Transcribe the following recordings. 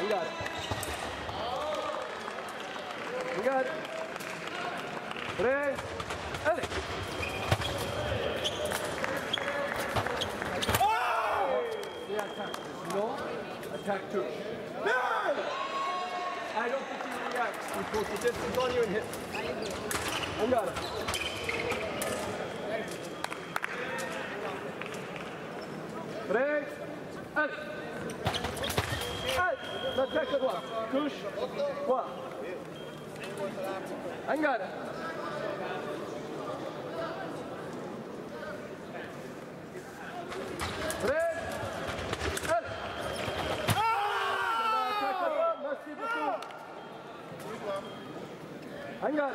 You got it. You got it. Allez. Oh! The attack. No. Attack two. I don't think he reacts. He puts the distance on you and hits. You got it. Allez Allez L'attaque à droite. Touche. 3. Angara. Angara.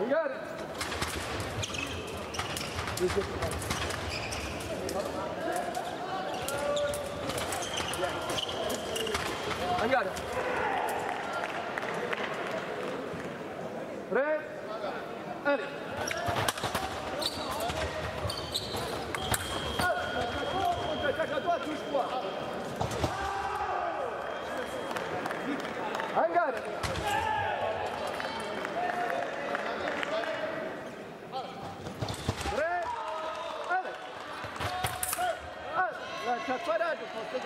Angara.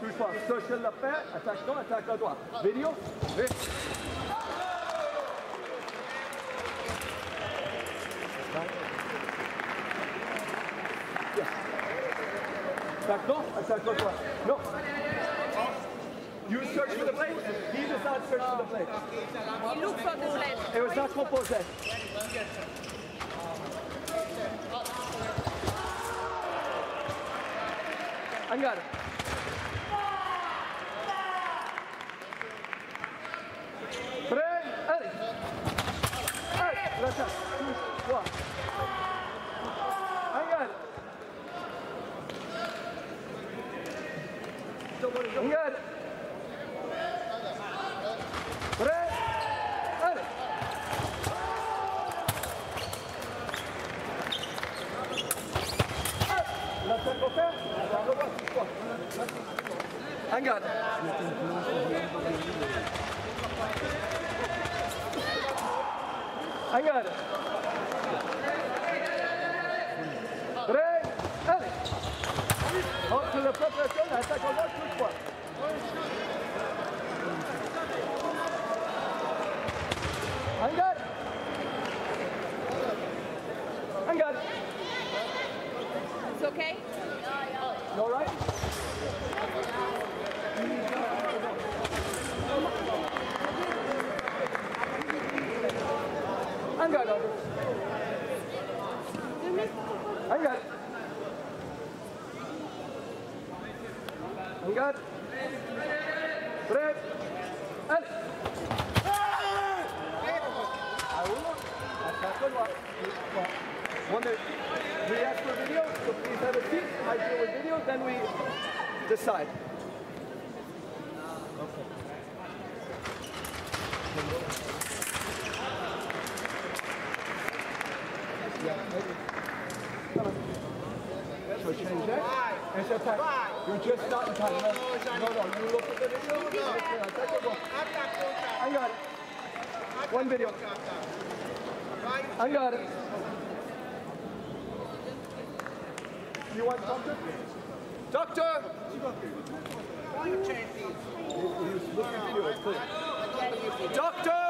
Touche pas. Social l'a fait. Attaque non, attaque à toi. Vidéo Vite. Yes. Attaque non, attaque à. Non. You search for the plate. He does not search for the plate. He look for the blade. It was not composed. Tre, allez. Allez, la chasse. Tous, trois. Regarde. Regarde. Prêt Allez La cinquantaine, la revoit, six fois. Regarde. Touche-toi. En garde. Angara. Prêt Allez Entre le propre action, l'attaque en droite, touche-toi. En garde. Angara. It's okay? You all right? Attaque à When the, we ask for video, so please have a seat. I deal with video, then we decide. Yeah, maybe. Come on. So change that. And it's attack. You're just not in time. No, no, no. You look at the video. Attack or go. I got it. One video. I got it. You want doctor? Doctor! He's looking at video, it's clear. Doctor!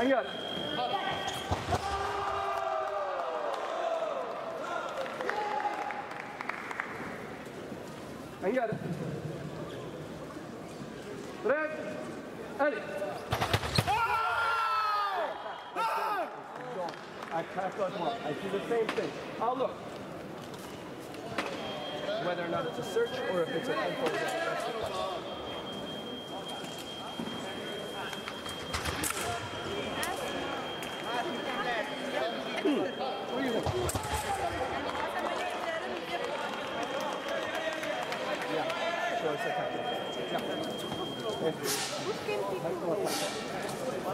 Hang on. Hang ah! on. Red. Allez. Attack on one. I see the same thing. I'll look. Whether or not it's a search or if it's an info. That's the question. What do you think? Yeah, sure, it's a Yeah. Let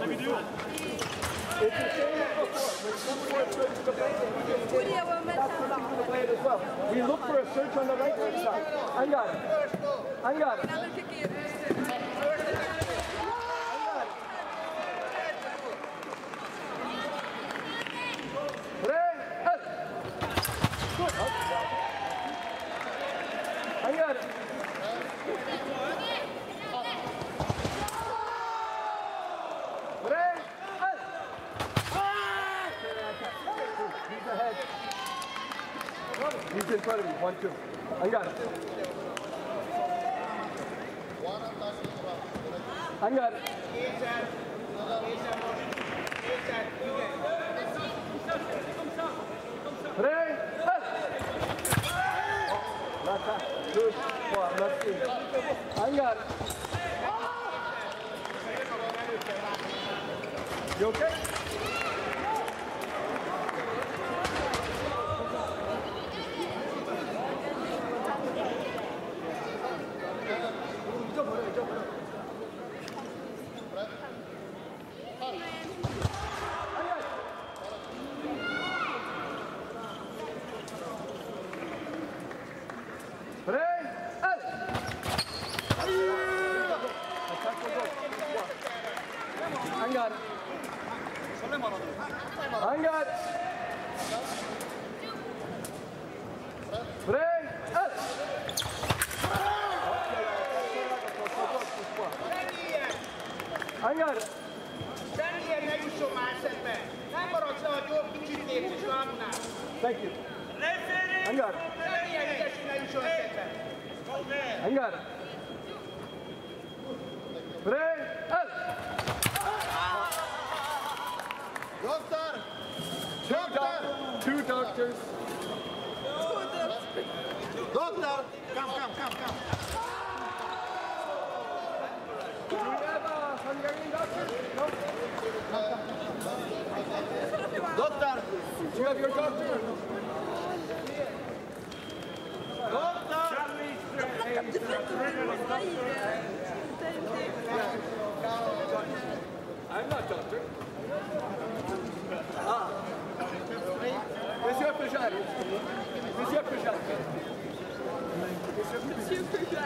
me do it. It's the same as before. When someone the bank, we just Woody, I will mess that's up. what we play it as well. We look for a search on the right hand side. I got it. I got it. I got it. Three. Left hand. Good. Four. Left feet. I got it. You okay? Доктор! Кам, кам, кам, кам! Доктор! You have your doctor? Thank you for that.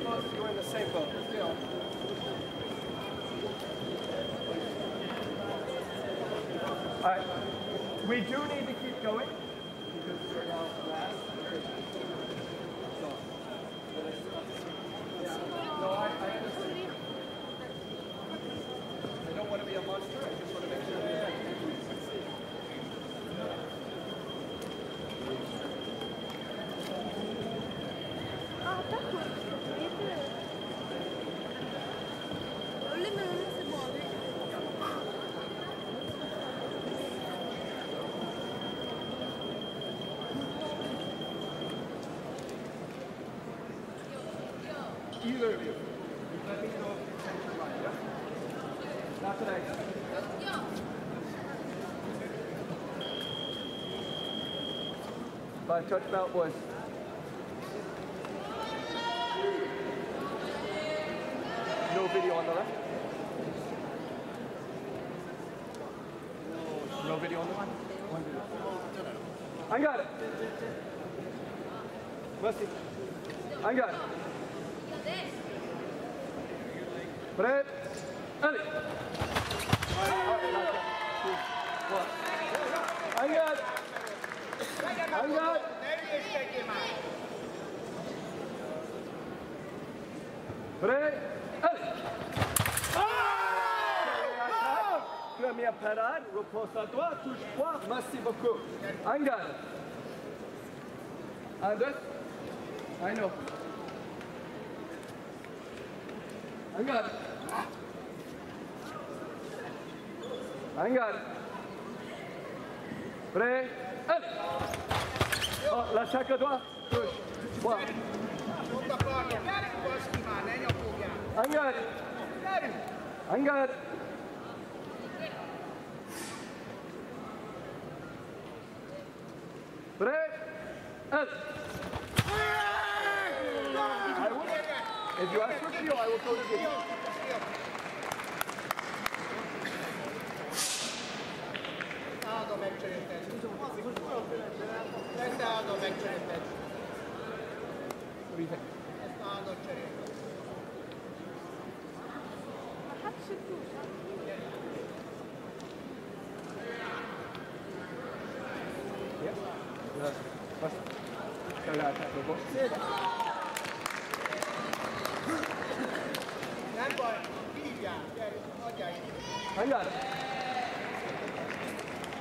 All right. We do need to keep going. My touch belt was no video on the left. No video on the right. I got it. Mercy. I got it. Fred. Prêt Allez ah Première parade, repose à droite, touche droit, merci beaucoup. Engel. Anders. Aino. Engel. Engel. Prêt Allez Oh, lâche avec doigt. Push. What? I'm If you ask for I will go to the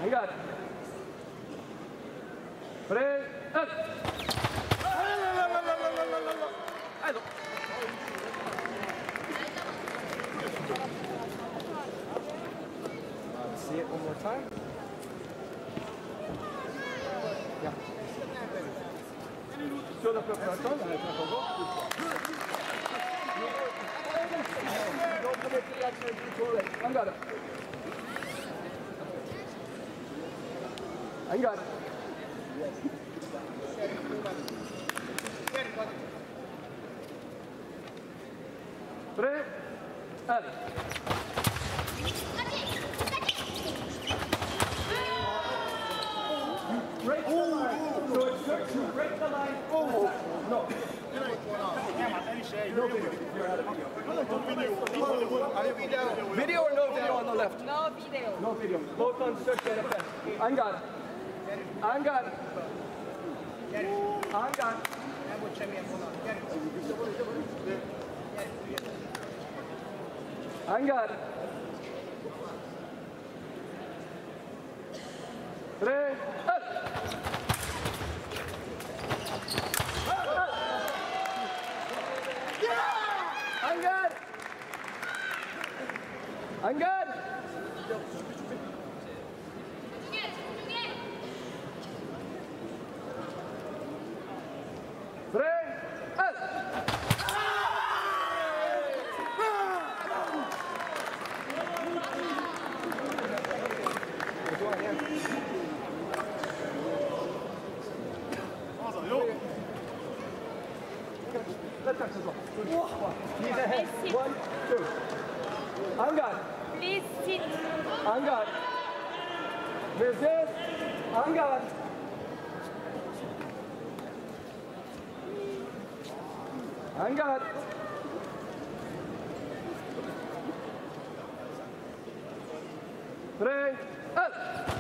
En garde. Prêt Allez. Allez. See it one more time. Senhor da procuração, por favor. Angara. Angara. Tre. Hadi. No video. You're out of video. Video or no video on the left? No video. No video. Both on search and offense. On guard. On guard. On 3, 1.